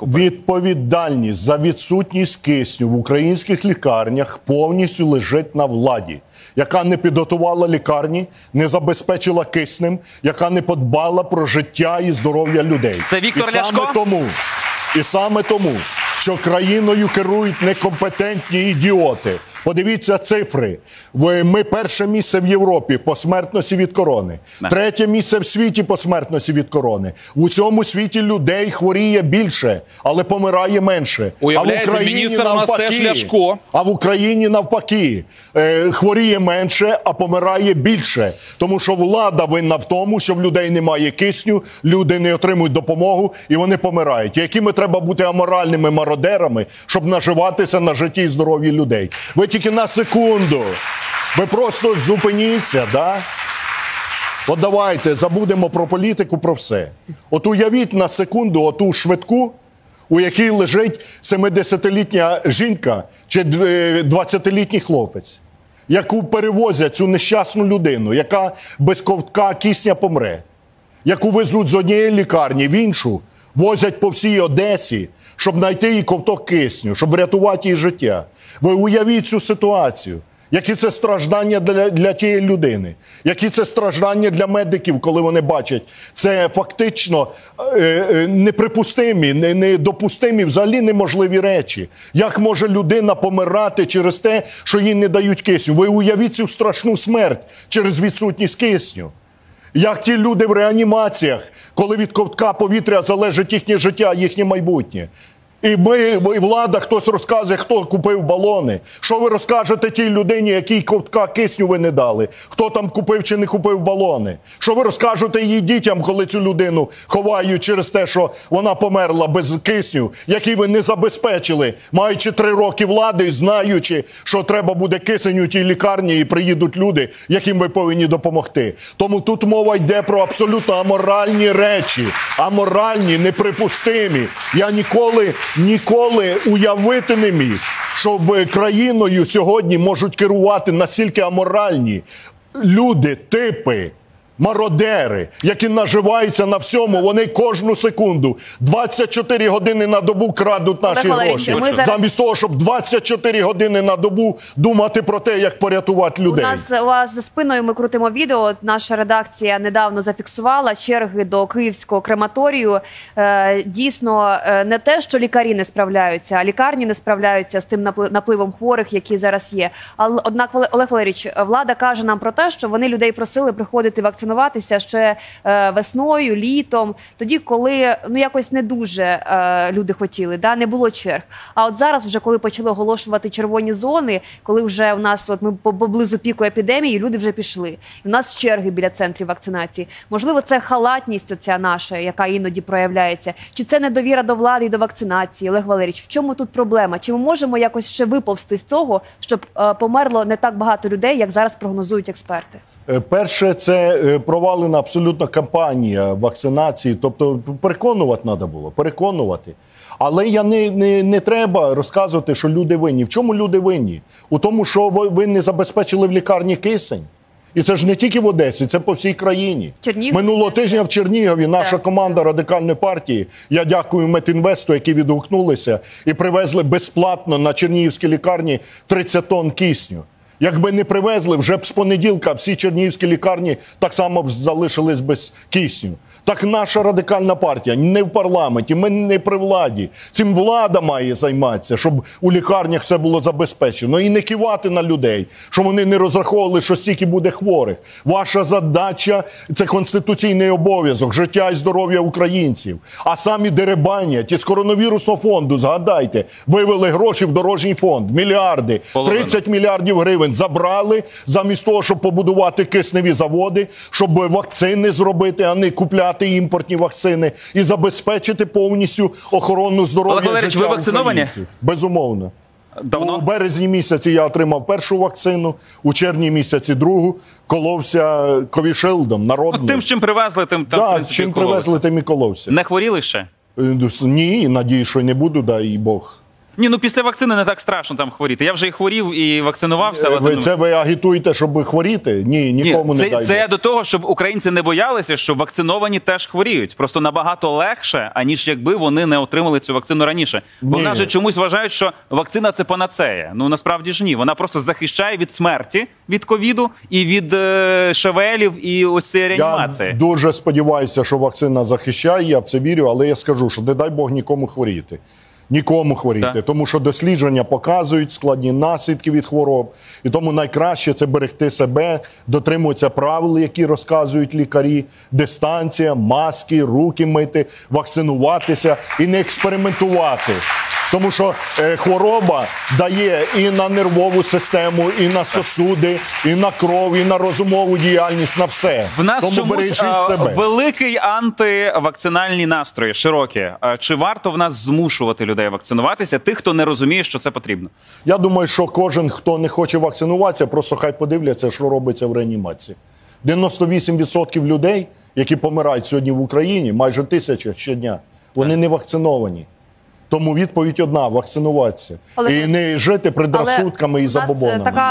Відповідальність за відсутність кисню в українських лікарнях повністю лежить на владі, яка не підготувала лікарні, не забезпечила киснем, яка не подбала про життя і здоров'я людей. Це Віктор і Ляшко? саме тому, і саме тому, що країною керують некомпетентні ідіоти. Подивіться цифри. Ми перше місце в Європі по смертності від корони, третє місце в світі по смертності від корони. В усьому світі людей хворіє більше, але помирає менше. Уявляєте, міністр у нас теж Ляшко. А в Україні навпаки е, хворіє менше, а помирає більше. Тому що влада винна в тому, що в людей немає кисню, люди не отримують допомогу і вони помирають. Якими треба бути аморальними мародерами, щоб наживатися на житті і здоров'ї людей? Ви тільки на секунду. Ви просто зупиніться, да? От давайте забудемо про політику, про все. От уявіть на секунду оту швидку, у якій лежить 70-літня жінка чи е, 20-літній хлопець, яку перевозять цю нещасну людину, яка без ковтка кисня помре, яку везуть з однієї лікарні в іншу, возять по всій Одесі, щоб знайти їй ковток кисню, щоб врятувати її життя. Ви уявіть цю ситуацію. Які це страждання для, для тієї людини, які це страждання для медиків, коли вони бачать, це фактично е, е, неприпустимі, не- недопустимі, взагалі неможливі речі. Як може людина помирати через те, що їй не дають кисню? Ви уявіть цю страшну смерть через відсутність кисню. Як ті люди в реанімаціях, коли від ковтка повітря залежить їхнє життя, їхнє майбутнє. І ми, і влада, хтось розказує, хто купив балони. Що ви розкажете тій людині, якій ковтка кисню ви не дали? Хто там купив чи не купив балони? Що ви розкажете її дітям, коли цю людину ховають через те, що вона померла без кисню, який ви не забезпечили, маючи три роки влади і знаючи, що треба буде кисень у тій лікарні, і приїдуть люди, яким ви повинні допомогти. Тому тут мова йде про абсолютно аморальні речі, аморальні, неприпустимі. Я ніколи, ніколи уявити не міг, що країною сьогодні можуть керувати настільки аморальні люди, типи. Мародери, які наживаються на всьому, вони кожну секунду 24 години на добу крадуть наші Олег гроші. ми зараз- Замість того, щоб 24 години на добу думати про те, як порятувати У людей. нас у вас за спиною ми крутимо відео. Наша редакція недавно зафіксувала черги до київського крематорію. Е, дійсно, е, не те, що лікарі не справляються, а лікарні не справляються з тим напли- напливом хворих, які зараз є. Але однак, Вале- Олег Валерійович, влада каже нам про те, що вони людей просили приходити вакцинуватися ще е, весною, літом, тоді, коли ну якось не дуже е, люди хотіли, да не було черг. А от зараз, вже коли почали оголошувати червоні зони, коли вже у нас от ми поблизу піку епідемії, люди вже пішли. І у нас черги біля центрів вакцинації. Можливо, це халатність оця наша, яка іноді проявляється. Чи це недовіра до влади і до вакцинації? Олег Валерійович, в чому тут проблема? Чи ми можемо якось ще виповзти з того, щоб е, померло не так багато людей, як зараз прогнозують експерти? Е, Перше, це е, провалена абсолютно кампанія вакцинації. Тобто переконувати треба було, переконувати. Але я не, не, не треба розказувати, що люди винні. В чому люди винні? У тому, що ви, ви не забезпечили в лікарні кисень. І це ж не тільки в Одесі, це по всій країні. Чернігів. Минулого тижня в Чернігові наша Так. команда радикальної партії. Я дякую Метінвесту, які відгукнулися і привезли безплатно на чернігівські лікарні 30 тонн кисню. Якби не привезли, вже б з понеділка всі чернігівські лікарні так само б залишились без кисню. Так наша радикальна партія не в парламенті, ми не при владі. Цим влада має займатися, щоб у лікарнях все було забезпечено. І не кивати на людей, що вони не розраховували, що стільки буде хворих. Ваша задача це конституційний обов'язок, життя і здоров'я українців. А самі деребанять із коронавірусного фонду, згадайте, вивели гроші в дорожній фонд, мільярди, Половина. 30 мільярдів гривень забрали замість того, щоб побудувати кисневі заводи, щоб вакцини зробити, а не купляти імпортні вакцини і забезпечити повністю охорону здоров'я. Валерійович, життя ви вакциновані? українців. Безумовно. Давно? У березні місяці я отримав першу вакцину, у червні місяці другу, коловся ковішилдом народним. Ну, тим, чим привезли, тим там, в принципі, чим кололися. привезли, тим і коловся. Не хворіли ще? Е, Ні, надію, що не буду, дай Бог. Ні, ну після вакцини не так страшно там хворіти. Я вже і хворів, і вакцинувався. Але Ви, ну, це ви агітуєте, щоб хворіти? Ні, нікому Ні, не це, дай. це Бог. до того, щоб українці не боялися, що вакциновані теж хворіють. Просто набагато легше, аніж якби вони не отримали цю вакцину раніше. Бо в нас же чомусь вважають, що вакцина це панацея. Ну насправді ж ні. Вона просто захищає від смерті від ковіду і від е, шевелів і ось цієї реанімації. Я дуже сподіваюся, що вакцина захищає, я в це вірю, але я скажу, що не дай Бог нікому хворіти. Нікому хворіти, Так. тому що дослідження показують складні наслідки від хвороб, і тому найкраще це берегти себе, дотримуватися правил, які розказують лікарі, дистанція, маски, руки мити, вакцинуватися і не експериментувати. Тому що е, хвороба дає і на нервову систему, і на сосуди, і на кров, і на розумову діяльність, на все. В нас Тому чомусь себе. великий антивакцинальні настрої, широкі. Чи варто в нас змушувати людей вакцинуватися, тих, хто не розуміє, що це потрібно? Я думаю, що кожен, хто не хоче вакцинуватися, просто хай подивляться, що робиться в реанімації. 98% людей, які помирають сьогодні в Україні, майже тисяча щодня, вони не вакциновані. Тому відповідь одна: вакцинуватися. Але- і не жити предрассудками і Але у е, забобонами. така